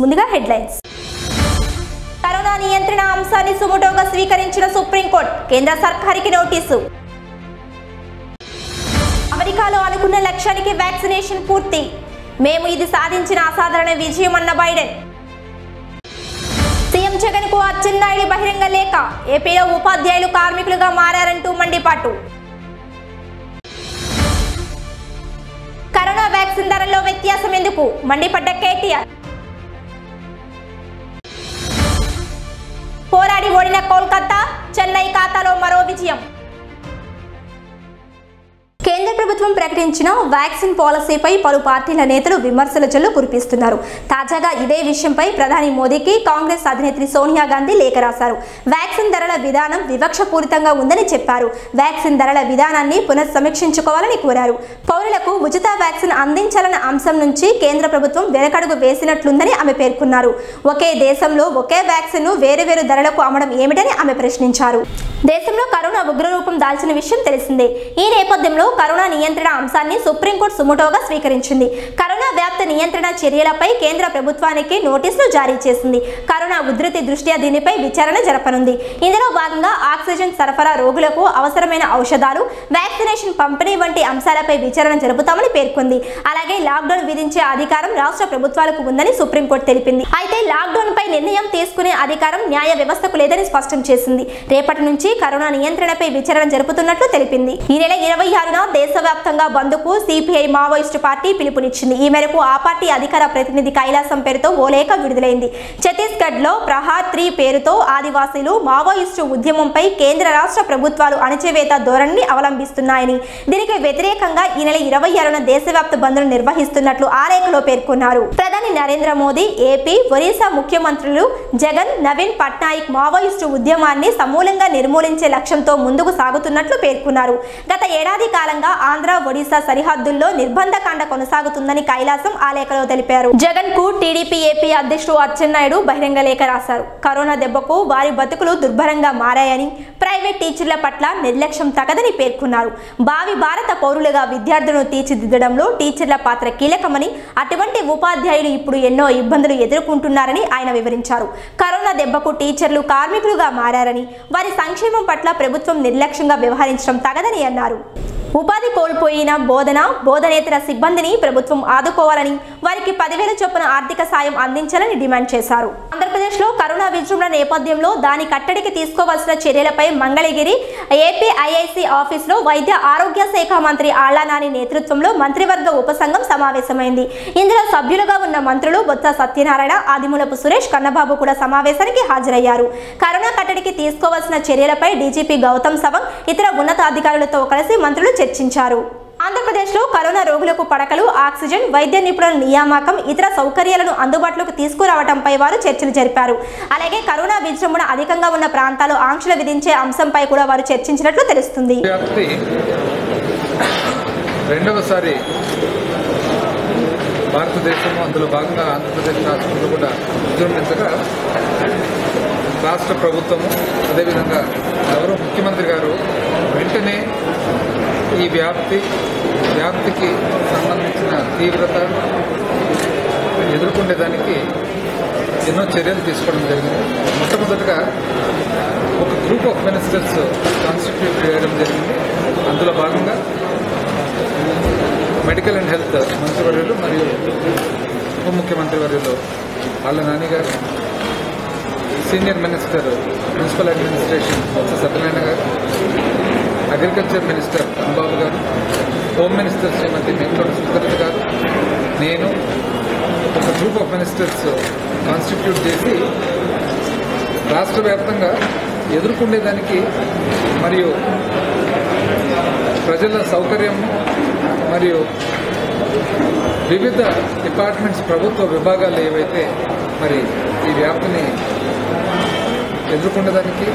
ముందుగా headlines. Corona నియంత్రణ అంశాన్ని సుముటోగా స్వీకరించిన సుప్రీంకోర్టు కేంద్ర సర్కారికి నోటీసు. అమెరికాలో అనుకున్న లక్ష్యానికి వ్యాక్సినేషన్ పూర్తి. మేము ఇది సాధించిన అసాధారణ విజయం అన్న బైడెన్. సీఎం జగన్కు అచ్చెన్నాయుడు బహిరంగ లేఖ. ఏపీలో ఉపాధ్యాయులు కార్మికులుగా మారారంటూ మండిపాటు. కరోనా వ్యాక్సిన్ ధరల్లో వ్యత్యాసం ఎందుకు మండిపడ్డ కేటీఆర్. కోల్కతా చెన్నై ఖాతాలో మరో విజయం కేంద్ర ప్రభుత్వం ప్రకటించిన వ్యాక్సిన్ పాలసీపై పలు పార్టీల నేతలు విమర్శల జల్లు కురిపిస్తున్నారు. తాజాగా ఇదే విషయంపై ప్రధాని మోదీకి కాంగ్రెస్ అధినేత్రి సోనియా గాంధీ లేఖ రాశారు. వ్యాక్సిన్ ధరల విధానం వివక్షపూరితంగా ఉందని చెప్పారు. వ్యాక్సిన్ ధరల విధానాన్ని పునఃసమీక్షించుకోవాలని కోరారు. పౌరులకు ఉచిత వ్యాక్సిన్ అందించాలన్న అంశం నుంచి కేంద్ర ప్రభుత్వం వెనకడుగు వేసినట్లుందని ఆమె పేర్కొన్నారు. ఒకే దేశంలో ఒకే వ్యాక్సిన్ను వేరు వేరు ధరలకు అమ్మడం ఏమిటని ఆమె ప్రశ్నించారు. దేశంలో కరోనా ఉగ్రరూపం దాల్చిన విషయం తెలిసిందే. ఈ నేపథ్యంలో కరోనా నియంత్రణ అంశాన్ని సుప్రీంకోర్టు సుముటోగా స్వీకరించింది. వ్యాప్త నియంత్రణ చర్యలపై కేంద్ర ప్రభుత్వానికి నోటీసులు జారీ చేసింది. కరోనా ఉధృతి దృష్ట్యా దీనిపై విచారణ జరపనుంది. ఇందులో భాగంగా ఆక్సిజన్ సరఫరా రోగులకు అవసరమైన ఔషధాలు వ్యాక్సినేషన్ పంపిణీ వంటి అంశాలపై విచారణ జరుపుతామని పేర్కొంది. అలాగే లాక్డౌన్ విధించే అధికారం రాష్ట్ర ప్రభుత్వాలకు ఉందని సుప్రీంకోర్టు తెలిపింది. అయితే లాక్డౌన్ పై నిర్ణయం తీసుకునే అధికారం న్యాయ వ్యవస్థకు లేదని స్పష్టం చేసింది. రేపటి నుంచి కరోనా నియంత్రణపై విచారణ జరుపుతున్నట్లు తెలిపింది. ఈ నెల ఇరవై ఆరున దేశవ్యాప్తంగా బంద్కు సిపిఐ మావోయిస్టు పార్టీ పిలుపునిచ్చింది. ఈ మేరకు ఆ పార్టీ అధికార ప్రతినిధి కైలాసం పేరుతో ఓ లేఖ విడుదలైంది. ఛత్తీస్గఢ్లో ప్రహార్ త్రీ పేరుతో ఆదివాసీలు మావోయిస్టు ఉద్యమంపై కేంద్ర రాష్ట్ర ప్రభుత్వాలు అణచివేత ధోరణిని అవలంబిస్తున్నాయని దీనికి వ్యతిరేకంగా ఈ నెల ఇరవై ఆరున దేశవ్యాప్త బంద్ను నిర్వహిస్తున్నట్లు ఆ లేఖలో పేర్కొన్నారు. ప్రధాని నరేంద్ర మోదీ ఏపీ ఒరిస్సా ముఖ్యమంత్రులు జగన్ నవీన్ పట్నాయక్ మావోయిస్టు ఉద్యమాన్ని సమూలంగా నిర్మూలించే లక్ష్యంతో ముందుకు సాగుతున్నట్లు పేర్కొన్నారు. గత ఏడాది కాలంగా ఆంధ్ర ఒడిశా సరిహద్దుల్లో నిర్బంధకాండ కొనసాగుతుందని కైలాసం ఆ లేఖలో తెలిపారు. జగన్కు టీడీపీ ఏపీ అధ్యక్షుడు అచ్చెన్నాయుడు బహిరంగ లేఖ రాశారు. కరోనా దెబ్బకు వారి బతుకులు దుర్భరంగా మారాయని ప్రైవేట్ టీచర్ల పట్ల నిర్లక్ష్యం తగదని పేర్కొన్నారు. భావి భారత పౌరులుగా విద్యార్థులను తీర్చిదిద్దడంలో టీచర్ల పాత్ర కీలకమని అటువంటి ఉపాధ్యాయులు ఇప్పుడు ఎన్నో ఇబ్బందులు ఎదుర్కొంటున్నారని ఆయన వివరించారు. కరోనా దెబ్బకు టీచర్లు కార్మికులుగా మారారని వారి సంక్షేమం పట్ల ప్రభుత్వం నిర్లక్ష్యంగా వ్యవహరించడం తగదని అన్నారు. ఉపాధి కోల్పోయిన బోధన బోధనేతర సిబ్బందిని ప్రభుత్వం ఆదుకోవాలని వారికి పదివేల చొప్పున ఆర్థిక సాయం అందించాలని డిమాండ్ చేశారు. ఆంధ్రప్రదేశ్లో కరోనా విజృంభణ నేపథ్యంలో దాని కట్టడికి తీసుకోవాల్సిన చర్యలపై మంగళగిరి ఏపీఐఐసి ఆఫీసులో వైద్య ఆరోగ్య శాఖ మంత్రి ఆళ్ళానాని నేతృత్వంలో మంత్రివర్గ ఉపసంఘం సమావేశమైంది. ఇందులో సభ్యులుగా ఉన్న మంత్రులు బొత్స సత్యనారాయణ ఆదిమూలపు సురేష్ కన్నబాబు కూడా సమావేశానికి హాజరయ్యారు. కరోనా కట్టడికి తీసుకోవాల్సిన చర్యలపై డీజీపీ గౌతమ్ సవంగ్ ఇతర ఉన్నతాధికారులతో కలిసి మంత్రులు చర్చించారు. ఆంధ్రప్రదేశ్లో కరోనా రోగులకు పడకలు ఆక్సిజన్ వైద్య నిపుణుల నియామకం ఇతర సౌకర్యాలను అందుబాటులోకి తీసుకురావడంపై వారు చర్చలు జరిపారు. అలాగే కరోనా విజృంభణ అధికంగా ఉన్న ప్రాంతాలు ఆంక్షలు విధించే అంశంపై కూడా వారు చర్చించినట్లు తెలుస్తుంది. రెండవసారి భారతదేశం అందులో భాగంగా ఆంధ్రప్రదేశ్ రాష్ట్రంలో కూడా విజృంభించగా రాష్ట్ర ప్రభుత్వము అదేవిధంగా గౌరవ ముఖ్యమంత్రి గారు వెంటనే ఈ వ్యాప్తి వ్యాప్తికి సంబంధించిన తీవ్రత ఎదుర్కొనేదానికి ఎన్నో చర్యలు తీసుకోవడం జరిగింది. మొట్టమొదటిగా ఒక గ్రూప్ ఆఫ్ మినిస్టర్స్ కాన్స్టిట్యూట్ చేయడం జరిగింది. అందులో భాగంగా మెడికల్ అండ్ హెల్త్ మంత్రివర్యులు మరియు ఉప ముఖ్యమంత్రి వర్యులు వాళ్ళ నాన్నగారు senior minister municipal administration Botsa Satyanarayana garu agriculture minister Ambabu garu home minister Srimati Mekathoti Sundarath garu నేను ఒక గ్రూప్ ఆఫ్ మినిస్టర్స్ కాన్స్టిట్యూట్ చేసి రాష్ట్ర వ్యాప్తంగా ఎదుర్కొనేదానికి మరియు ప్రజల సౌకర్యం మరియు వివిధ డిపార్ట్మెంట్స్ ప్రభుత్వ విభాగాలు ఏవైతే మరి ఈ వ్యాప్తిని ఎదుర్కొనేదానికి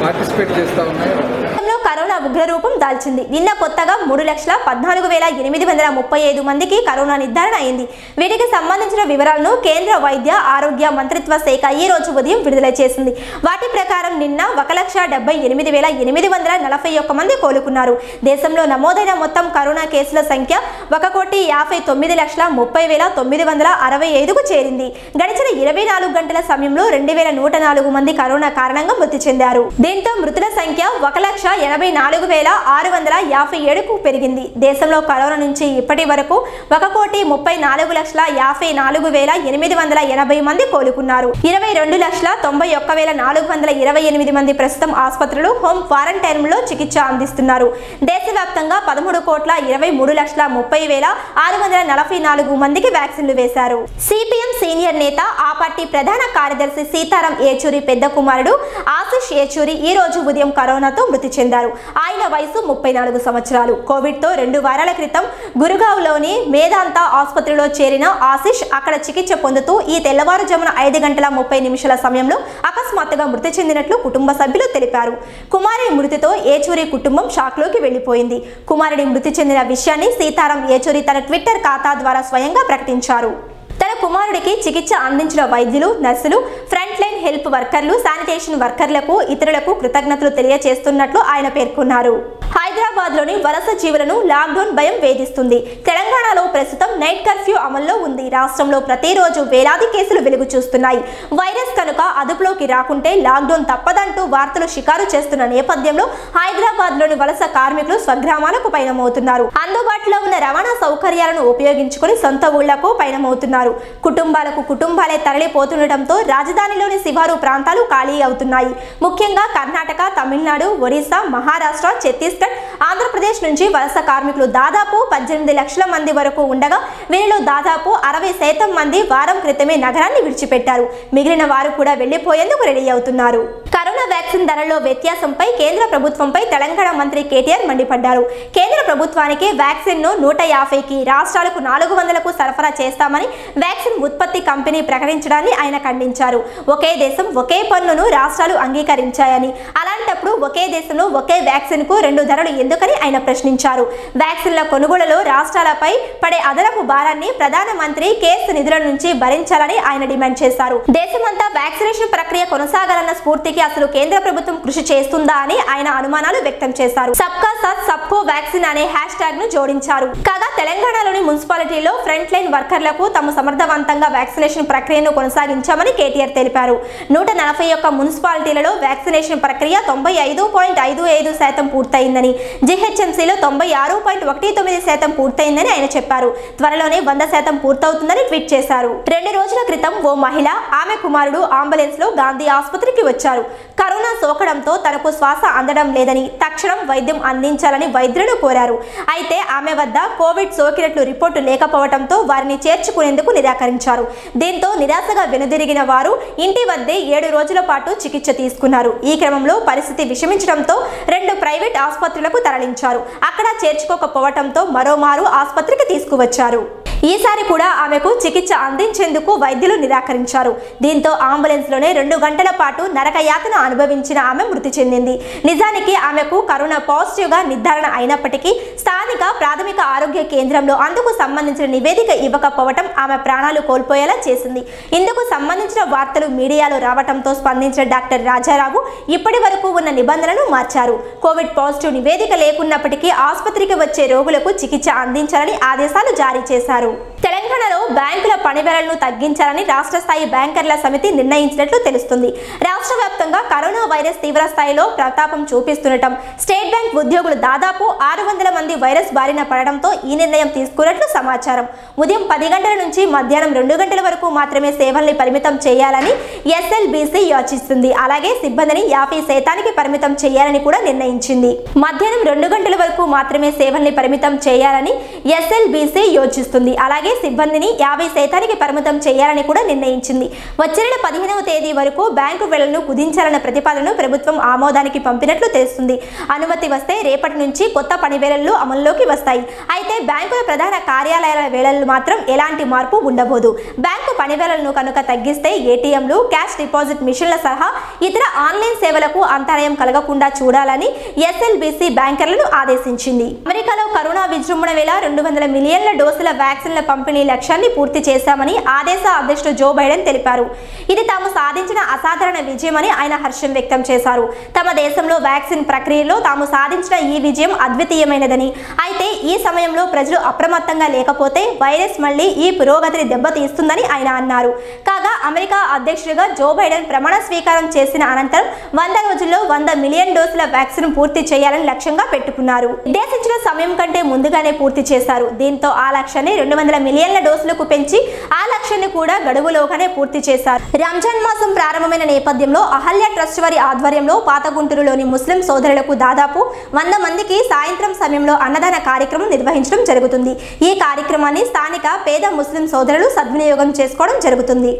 పార్టిసిపేట్ చేస్తూ ఉన్నాయో దేశంలో కరోనా ఉగ్రరూపం దాల్చింది. నిన్న కొత్తగా మూడు లక్షల పద్నాలుగు వేల ఎనిమిది వందల ముప్పై ఐదు మందికి కరోనా నిర్ధారణ అయింది. వీటికి సంబంధించిన వివరాలను కేంద్ర వైద్య ఆరోగ్య మంత్రిత్వ శాఖ ఈ రోజు ఉదయం విడుదల చేసింది. వాటి ప్రకారం నిన్న ఒక లక్ష డెబ్బై ఎనిమిది వేల ఎనిమిది వందల నలభై ఒక్క మంది కోలుకున్నారు. దేశంలో నమోదైన మొత్తం కరోనా కేసుల సంఖ్య ఒక కోటి యాభై తొమ్మిది లక్షల ముప్పై వేల తొమ్మిది వందల అరవై ఐదుకు చేరింది. గడిచిన ఇరవై నాలుగు గంటల సమయంలో రెండు వేల నూట నాలుగు మంది కరోనా కారణంగా మృతి చెందారు. దీంతో మృతుల సంఖ్య ఒక లక్ష ఎనభై నాలుగు వేల ఆరు వందల యాభై ఏడుకు పెరిగింది. దేశంలో కరోనా నుంచి ఇప్పటి వరకు ఒక కోటి ముప్పై నాలుగు లక్షల యాభై నాలుగు వేల ఎనిమిది వందల ఎనభై మంది కోలుకున్నారు. ఇరవై రెండు లక్షల తొంభై ఒక్క వేల నాలుగు వందల ఇరవై ఎనిమిది మంది ప్రస్తుతం ఆసుపత్రులు హోమ్ క్వారంటైన్లో చికిత్స అందిస్తున్నారు. దేశవ్యాప్తంగా పదమూడు కోట్ల ఇరవై మూడు లక్షల ముప్పై వేల ఆరు వందల నలభై నాలుగు మందికి వ్యాక్సిన్లు వేశారు. సిపిఎం సీనియర్ నేత ఆ పార్టీ ప్రధాన కార్యదర్శి సీతారాం ఏచూరి పెద్ద కుమారుడు ఆశిష్ ఏచూరి ఈ రోజు ఉదయం కరోనాతో మృతి చెందారు. ఆయన వయసు ముప్పై నాలుగు సంవత్సరాలు. కోవిడ్తో రెండు వారాల క్రితం గురుగావ్లోని మేధాంత ఆసుపత్రిలో చేరిన ఆశిష్ అక్కడ చికిత్స పొందుతూ ఈ తెల్లవారుజామున ఐదు గంటల ముప్పై నిమిషాల సమయంలో అకస్మాత్తుగా మృతి చెందినట్లు కుటుంబ సభ్యులు తెలిపారు. కుమారి మృతితో ఏచూరి కుటుంబం షాక్లోకి వెళ్ళిపోయింది కుమారుడి మృతి చెందిన విషయాన్ని సీతారాం ఏచూరి తన ట్విట్టర్ ఖాతా ద్వారా స్వయంగా ప్రకటించారు. కుమారుడికి చికిత్స అందించిన వైద్యులు నర్సులు ఫ్రంట్ లైన్ హెల్ప్ వర్కర్లు శానిటేషన్ వర్కర్లకు ఇతరులకు కృతజ్ఞతలు తెలియజేస్తున్నట్లు ఆయన పేర్కొన్నారు. హైదరాబాద్లోని వలస జీవులను లాక్డౌన్ భయం వేధిస్తుంది. తెలంగాణలో ప్రస్తుతం నైట్ కర్ఫ్యూ అమల్లో ఉంది. రాష్ట్రంలో ప్రతిరోజు వేలాది కేసులు వెలుగు చూస్తున్నాయి. వైరస్ కనుక అదుపులోకి రాకుంటే లాక్డౌన్ తప్పదంటూ వార్తలు షికారు చేస్తున్న నేపథ్యంలో హైదరాబాద్లోని వలస కార్మికులు స్వగ్రామాలకు పయనమవుతున్నారు. అందుబాటులో ఉన్న రవాణా సౌకర్యాలను ఉపయోగించుకొని సొంత ఊళ్ళకు పయనమవుతున్నారు. కుటుంబాలకు కుటుంబాలే తరలిపోతుండటంతో రాజధానిలోని శివారు ప్రాంతాలు ఖాళీ అవుతున్నాయి. ముఖ్యంగా కర్ణాటక తమిళనాడు ఒరిస్సా మహారాష్ట్ర ఛత్తీస్గఢ్ ఆంధ్రప్రదేశ్ నుంచి వలస కార్మికులు దాదాపు పద్దెనిమిది లక్షల మంది వరకు ఉండగా వీరిలో దాదాపు అరవై శాతం మంది వారం క్రితమే నగరాన్ని విడిచిపెట్టారు. మిగిలిన వారు కూడా వెళ్ళిపోయేందుకు రెడీ అవుతున్నారు. కరోనా వ్యాక్సిన్ ధరల్లో వ్యత్యాసంపై కేంద్ర ప్రభుత్వంపై తెలంగాణ మంత్రి కేటీఆర్ మండిపడ్డారు. కేంద్ర ప్రభుత్వానికి వ్యాక్సిన్ను నూట యాభైకి రాష్ట్రాలకు నాలుగు వందలకు సరఫరా చేస్తామని వ్యాక్సిన్ ఉత్పత్తి కంపెనీ ప్రకటించడాన్ని ఆయన ఖండించారు. ఒకే దేశం ఒకే పన్నును రాష్ట్రాలు అంగీకరించాయని. అలాంటప్పుడు ఒకే దేశంలో ఒకే వ్యాక్సిన్కు రెండు ధరలు ఎందుకని ఆయన ప్రశ్నించారు. వ్యాక్సిన్ల కొనుగోలులో రాష్ట్రాలపై పడే అదనపు భారాన్ని ప్రధానమంత్రి కేసు నిధుల నుంచి భరించాలని ఆయన డిమాండ్ చేశారు. దేశమంతా వ్యాక్సినేషన్ ప్రక్రియ కొనసాగాలన్న స్ఫూర్తికి అసలు కేంద్ర ప్రభుత్వం కృషి చేస్తుందా అని ఆయన అనుమానాలు వ్యక్తం చేశారు. సబ్కా సాత్ సబ్కో వ్యాక్సిన్ అనే హ్యాష్ ట్యాగ్ను జోడించారు. కాగా తెలంగాణలోని మున్సిపాలిటీలో ఫ్రంట్ లైన్ వర్కర్లకు తాము సమర్థవంతంగా వ్యాక్సినేషన్ ప్రక్రియను కొనసాగించామని కేటీఆర్ తెలిపారు. నూట నలభై ఒక్క మున్సిపాలిటీలలో వ్యాక్సినేషన్ ప్రక్రియ తొంభై ఐదు పాయింట్ ఐదు ఐదు శాతం పూర్తయిందని జీహెచ్ఎంసీలో తొంభై ఆరు పాయింట్ ఒకటి తొమ్మిది శాతం పూర్తయిందని ఆయన చెప్పారు. త్వరలోనే వంద శాతం పూర్తవుతుందని ట్వీట్ చేశారు. రెండు రోజుల క్రితం ఓ మహిళ ఆమె కుమారుడు అంబులెన్స్లో గాంధీ ఆసుపత్రికి వచ్చారు. కరోనా సోకడంతో తనకు శ్వాస అందడం లేదని తక్షణం వైద్యం అందించాలని వైద్యులను కోరారు. అయితే ఆమె వద్ద కోవిడ్ సోకినట్లు రిపోర్టు లేకపోవడంతో వారిని చేర్చుకునేందుకు నిరాకరించారు. దీంతో నిరాశగా వెనుదిరిగిన వారు ఇంటి వద్దే ఏడు రోజుల పాటు చికిత్స తీసుకున్నారు. ఈ క్రమంలో పరిస్థితి విషమించడంతో రెండు ప్రైవేట్ ఆసుపత్రులకు తరలించారు. అక్కడ చేర్చుకోకపోవడంతో మరోమారు ఆసుపత్రికి తీసుకువచ్చారు. ఈసారి కూడా ఆమెకు చికిత్స అందించేందుకు వైద్యులు నిరాకరించారు. దీంతో అంబులెన్స్లోనే రెండు గంటల పాటు నరకయాతన అనుభవించిన ఆమె మృతి చెందింది. నిజానికి ఆమెకు కరోనా పాజిటివ్గా నిర్ధారణ అయినప్పటికీ స్థానిక ప్రాథమిక ఆరోగ్య కేంద్రంలో అందుకు సంబంధించిన నివేదిక ఇవ్వకపోవటం ఆమె ప్రాణాలు కోల్పోయేలా చేసింది. ఇందుకు సంబంధించిన వార్తలు మీడియాలో రావటంతో స్పందించిన డాక్టర్ రాజారావు ఇప్పటి వరకు ఉన్న నిబంధనలను మార్చారు. కోవిడ్ పాజిటివ్ నివేదిక లేకున్నప్పటికీ ఆసుపత్రికి వచ్చే రోగులకు చికిత్స అందించాలని ఆదేశాలు జారీ చేశారు. quero తెలంగాణలో బ్యాంకుల పనివేళలను తగ్గించాలని రాష్ట్ర స్థాయి బ్యాంకర్ల సమితి నిర్ణయించినట్లు తెలుస్తుంది. రాష్ట్ర వ్యాప్తంగా కరోనా వైరస్ తీవ్ర స్థాయిలో ప్రతాపం చూపిస్తుండటం స్టేట్ బ్యాంక్ ఉద్యోగులు దాదాపు ఆరు వందల మంది వైరస్ బారిన పడడంతో ఈ నిర్ణయం తీసుకున్నట్లు సమాచారం. ఉదయం పది గంటల నుంచి మధ్యాహ్నం రెండు గంటల వరకు మాత్రమే సేవల్ని పరిమితం చేయాలని ఎస్ఎల్బిసి యోచిస్తుంది. అలాగే సిబ్బందిని యాభై శాతానికి పరిమితం చేయాలని కూడా నిర్ణయించింది. మధ్యాహ్నం రెండు గంటల వరకు మాత్రమే సేవల్ని పరిమితం చేయాలని ఎస్ఎల్బిసి యోచిస్తుంది. అలాగే సిబ్బందిని యాభై శాతానికి పరిమితం చేయాలని కూడా నిర్ణయించింది. వచ్చే నెల పదిహేనవ తేదీ వరకు బ్యాంకు వేళలను కుదించాలన్న ప్రతిపాదనను ప్రభుత్వం ఆమోదానికి పంపినట్లు తెలుస్తుంది. అనుమతి వస్తే రేపటి నుంచి కొత్త పని వేళలు అమల్లోకి వస్తాయి. అయితే బ్యాంకుల ప్రధాన కార్యాలయాల వేళలు మాత్రం ఎలాంటి మార్పు ఉండబోదు. బ్యాంకు పని వేళలను కనుక తగ్గిస్తే ఏటీఎంలు క్యాష్ డిపాజిట్ మిషన్ల సహా ఇతర ఆన్లైన్ సేవలకు అంతరాయం కలగకుండా చూడాలని ఎస్ఎల్బిసి బ్యాంకర్లను ఆదేశించింది. అమెరికాలో కరోనా విజృంభణ వేళ రెండు వందల మిలియన్ల డోసుల వ్యాక్సిన్ల పంపిణీ లక్ష్యాన్ని పూర్తి చేశామని ఆదేశ అధ్యక్షుడు జో బైడెన్ తెలిపారు. ఇది తాము సాధించిన అసాధారణ విజయమని ఆయన హర్షం వ్యక్తం చేశారు. తమ దేశంలో వ్యాక్సిన్ ప్రక్రియలో తాము సాధించిన ఈ విజయం అద్వితీయమైనదని. అయితే ఈ సమయంలో ప్రజలు అప్రమత్తంగా లేకపోతే వైరస్ మళ్ళీ ఈ పురోగతిని దెబ్బతీస్తుందని ఆయన అన్నారు. కాగా అమెరికా అధ్యక్షుడిగా జో బైడెన్ ప్రమాణ స్వీకారం చేసిన అనంతరం వంద రోజుల్లో వంద మిలియన్ డోసుల వ్యాక్సిన్ పూర్తి చేయాలని లక్ష్యంగా పెట్టుకున్నారు. నిర్దేశించిన సమయం కంటే ముందుగానే పూర్తి చేశారు. దీంతో ఆ లక్ష్యాన్ని రెండు వందల మిలియన్ల డోసులకు పెంచి ఆ లక్ష్యాన్ని కూడా గడువులోగానే పూర్తి చేశారు. రంజాన్ మాసం ప్రారంభమైన నేపథ్యంలో అహల్య ట్రస్ట్ వారి ఆధ్వర్యంలో పాత గుంటూరులోని ముస్లిం సోదరులకు దాదాపు వంద మందికి సాయంత్రం సమయంలో అన్నదాన కార్యక్రమం నిర్వహించడం జరుగుతుంది. ఈ కార్యక్రమాన్ని స్థానిక పేద ముస్లిం సోదరులు సద్వినియోగం చేసుకోవడం జరుగుతుంది.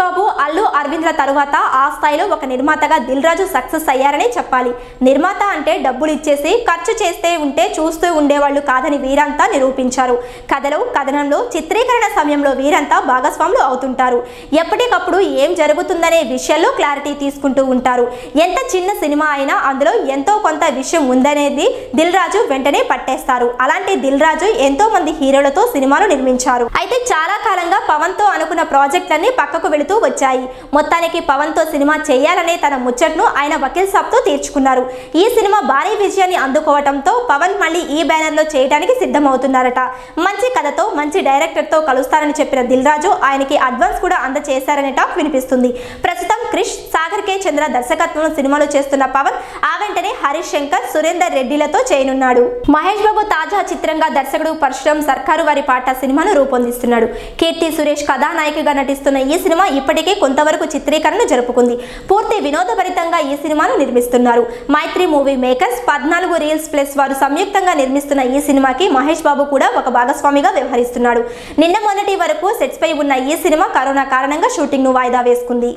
బాబు అల్లు అరవింద్ల తరువాత ఆ స్థాయిలో ఒక నిర్మాతగా దిల్ రాజు సక్సెస్ అయ్యారనే చెప్పాలి. నిర్మాత అంటే డబ్బులు ఇచ్చేసి ఖర్చు చేస్తే ఉంటే చూస్తూ ఉండేవాళ్ళు కాదని వీరంతా నిరూపించారు. కథలో కథనంలో చిత్రీకరణ సమయంలో వీరంతా భాగస్వాములు అవుతుంటారు. ఎప్పటికప్పుడు ఏం జరుగుతుందనే విషయంలో క్లారిటీ తీసుకుంటూ ఉంటారు. ఎంత చిన్న సినిమా అయినా అందులో ఎంతో కొంత విషయం ఉందనేది దిల్ రాజు వెంటనే పట్టేస్తారు. అలాంటి దిల్ రాజు ఎంతో మంది హీరోలతో సినిమాలు నిర్మించారు. అయితే చాలా కాలంగా పవన్తో అనుకున్న ప్రాజెక్టులన్నీ పక్కకు వెళుతూ వచ్చాయి. మొత్తానికి పవన్తో సినిమా చేయాలనే తన ముచ్చట్ను ఆయన వకీల్ సాబ్తో తీర్చుకున్నారు. ఈ సినిమా భారీ విజయాన్ని అందుకోవడంతో పవన్ మళ్ళీ ఈ బ్యానర్లో చేయడానికి సిద్ధమవుతున్నారట. మంచి కథతో మంచి డైరెక్టర్తో కలుస్తారని చెప్పిన దిల్ రాజు ఆయనకి అడ్వాన్స్ కూడా అందచేశారనే టాక్ వినిపిస్తుంది. ప్రస్తుతం క్రిష్ సాగర్ కే చంద్ర దర్శకత్వంలో సినిమాలు చేస్తున్న పవన్ ఆ వెంటనే హరీష్ శంకర్ సురేందర్ రెడ్డిలతో చేయనున్నాడు. మహేష్ బాబు తాజా చిత్రంగా దర్శకుడు పరశురం సర్కారు వారి పాట సినిమాను రూపొందిస్తున్నాడు. కీర్తి సురేష్ కథానాయికగా నటిస్తున్న ఈ సినిమా ఇప్పటికే కొంతవరకు చిత్రీకరణ జరుపుకుంది. పూర్తి వినోదభరితంగా ఈ సినిమాను నిర్మిస్తున్నారు. మైత్రి మూవీ మేకర్స్ పద్నాలుగు రీల్స్ ప్లస్ వారు సంయుక్తంగా నిర్మిస్తున్న ఈ సినిమాకి మహేష్ బాబు కూడా ఒక భాగస్వామిగా వ్యవహరిస్తున్నాడు. నిన్న మొన్నటి వరకు సెట్స్ పై ఉన్న ఈ సినిమా కరోనా కారణంగా షూటింగ్ను వాయిదా వేసుకుంది.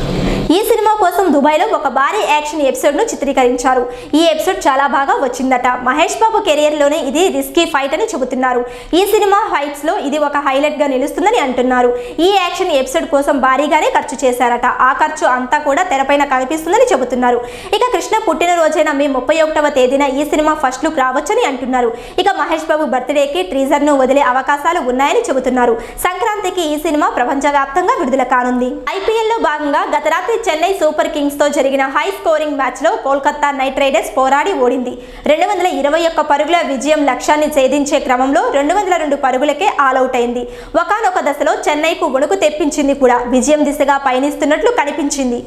ఈ సినిమా కోసం దుబాయ్లో ఒక భారీ యాక్షన్ ఎపిసోడ్ను చిత్రీకరించారు. ఈ ఈ ఎపిసోడ్ చాలా బాగా వచ్చిందట. మహేష్ బాబు కెరియర్లోనే ఇది రిస్కీ ఫైట్ అని చెబుతున్నారు. ఈ సినిమా ఫైట్స్లో ఇది ఒక హైలైట్గా నిలుస్తుందని అంటున్నారు. ఈ యాక్షన్ ఎపిసోడ్ కోసం భారీగానే ఖర్చు చేశారట. ఆ ఖర్చు అంతా కూడా తెరపైన కనిపిస్తుందని చెబుతున్నారు. ఇక కృష్ణ పుట్టినరోజైన మే ముప్పై ఒకటవ తేదీన ఈ సినిమా ఫస్ట్ లుక్ రావచ్చని అంటున్నారు. ఇక మహేష్ బాబు బర్త్డేకి ట్రీజర్ను వదిలే అవకాశాలు ఉన్నాయని చెబుతున్నారు. సంక్రాంతికి ఈ సినిమా ప్రపంచవ్యాప్తంగా విడుదల కానుంది. ఐపీఎల్లో భాగంగా గత రాత్రి చెన్నై సూపర్ కింగ్స్తో జరిగిన హై స్కోరింగ్ మ్యాచ్లో కోల్కతా నైట్ రైడర్స్ పోరాడి ఓడింది. రెండు వందల ఇరవై ఒక్క పరుగుల విజయం లక్ష్యాన్ని ఛేదించే క్రమంలో రెండు వందల రెండు పరుగులకే ఆలౌట్ అయింది. ఒకనొక దశలో చెన్నైకు వణుకు తెప్పించింది కూడా. విజయం దిశగా పయనిస్తున్నట్లు కనిపించింది.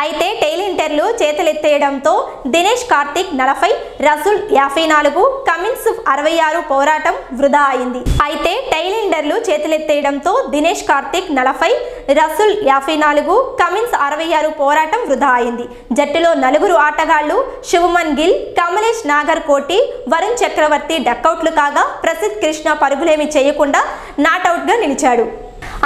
అయితే టైలింటర్లు చేతులెత్తేయడంతో దినేష్ కార్తిక్ నలభై రసూల్ యాభై నాలుగు కమిన్స్ అరవై ఆరు పోరాటం వృధా అయింది. అయితే టైలిండర్లు చేతులెత్తేయడంతో దినేష్ కార్తిక్ నలభై రసూల్ యాభై నాలుగు కమిన్స్ అరవై ఆరు పోరాటం వృధా అయింది. జట్టులో నలుగురు ఆటగాళ్ళు శివమన్ గిల్ కమలేష్ నాగర్ కోటి వరుణ్ చక్రవర్తి డక్కౌట్లు కాగా ప్రసిద్ధ్ కృష్ణ పరుగులేమి చేయకుండా నాటౌట్గా నిలిచాడు.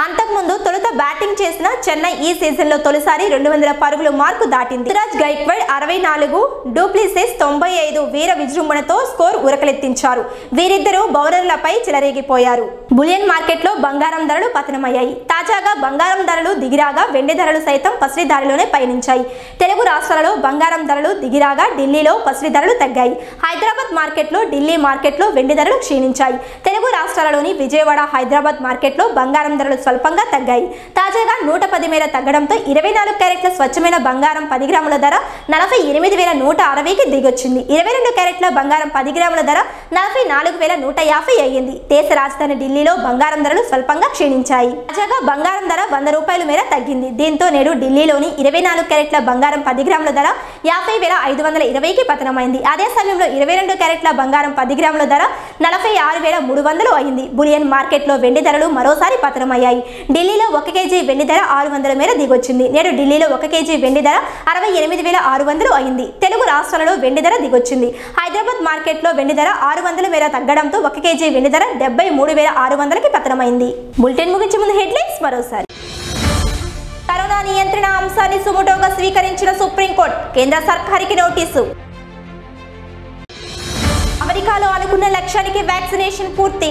అంతకుముందు తొలుత బ్యాటింగ్ చేసిన చెన్నై ఈ సీజన్లో తొలిసారి రెండు వందల పరుగుల మార్కు దాటింది. రాజ్ గైక్వాడ్ అరవై నాలుగు డూప్లిసెస్ తొంభై ఐదు వీర విజృంభణతో స్కోర్ ఉరకలెత్తించారు వీరిద్దరూ బౌలర్లపై చెలరేగిపోయారు. బులియన్ మార్కెట్లో బంగారం ధరలు పతనమయ్యాయి. తాజాగా బంగారం ధరలు దిగిరాగా వెండి ధరలు సైతం పసిడి దారిలోనే పయనించాయి. తెలుగు రాష్ట్రాలలో బంగారం ధరలు దిగిరాగా ఢిల్లీలో పసిడి ధరలు తగ్గాయి. హైదరాబాద్ మార్కెట్లో ఢిల్లీ మార్కెట్లో వెండి ధరలు క్షీణించాయి. తెలుగు రాష్ట్రాలలోని విజయవాడ హైదరాబాద్ మార్కెట్లో బంగారం ధరలు స్వల్పంగా తగ్గాయి. తాజాగా నూట పది మేర తగ్గడంతో ఇరవై నాలుగు క్యారెట్ల స్వచ్ఛమైన బంగారం పది గ్రాముల ధర నలభై ఎనిమిది వేల నూట అరవైకి దిగొచ్చింది. ఇరవై రెండు క్యారెట్ల బంగారం పది గ్రాముల ధర నలభై నాలుగు వేల నూట యాభై అయ్యింది. దేశ రాజధాని ఢిల్లీలో బంగారం ధరలు స్వల్పంగా క్షీణించాయి. తాజాగా బంగారం ధర వంద రూపాయల మేర తగ్గింది. దీంతో నేడు ఢిల్లీలోని ఇరవై నాలుగు క్యారెట్ల బంగారం పది గ్రాముల ధర యాభై వేల ఐదు వందల ఇరవైకి పతనమైంది. అదే సమయంలో ఇరవై రెండు క్యారెట్ల బంగారం పది గ్రాముల ధర నలభై ఆరు వేల మూడు వందలు అయింది. బులియన్ మార్కెట్లో వెండి ధరలు మరోసారి పతనమయ్యాయి. ఢిల్లీలో ఒక కేజీ వెండి ధర ఆరు వందల మేర దిగొచ్చింది. నేడు ఢిల్లీలో ఒక కేజీ వెండి ధర అరవై ఎనిమిది వేల ఆరు వందలు అయింది. తెలుగు రాష్ట్రాలలో వెండి ధర దిగొచ్చింది. హైదరాబాద్ మార్కెట్లో వెండి ధర ఆరు వందల మేర తగ్గడంతో ఒక కేజీ వెండి ధర డెబ్బై మూడు వేల ఆరు వందలకి పతనమైంది. బులెటిన్ ముగించే ముందు హెడ్లైన్స్ మరోసారి. కరోనా నియంత్రణ అంశాన్ని సుముటోగా స్వీకరించిన సుప్రీంకోర్టు కేంద్ర సర్కారికి నోటీసు. అమెరికాలో అనుకున్న లక్ష్యానికి వ్యాక్సినేషన్ పూర్తి.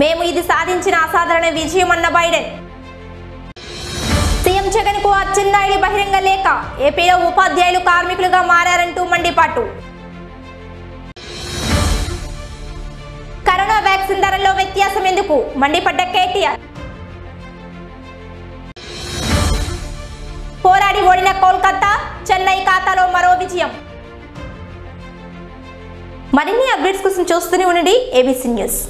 మేము ఇది సాధించిన అసాధారణ విజయం అన్న బైడెన్. సీఎం జగన్కు అచ్చెన్నాయుడు బహిరంగ లేఖ. ఏపీలో ఉపాధ్యాయులు కార్మికులుగా మారారంటూ మండిపాటు. కరోనా వ్యాక్సిన్ ధరల్లో వ్యత్యాసం ఎందుకు? మండిపడ్డ కేటీఆర్. పోరాడి ఓడిన కోల్కతా చెన్నై ఖాతాలో మరో విజయం. మరిన్ని అప్డేట్స్ కోసం చూస్తూనే ఉండండి ఏబీసీ న్యూస్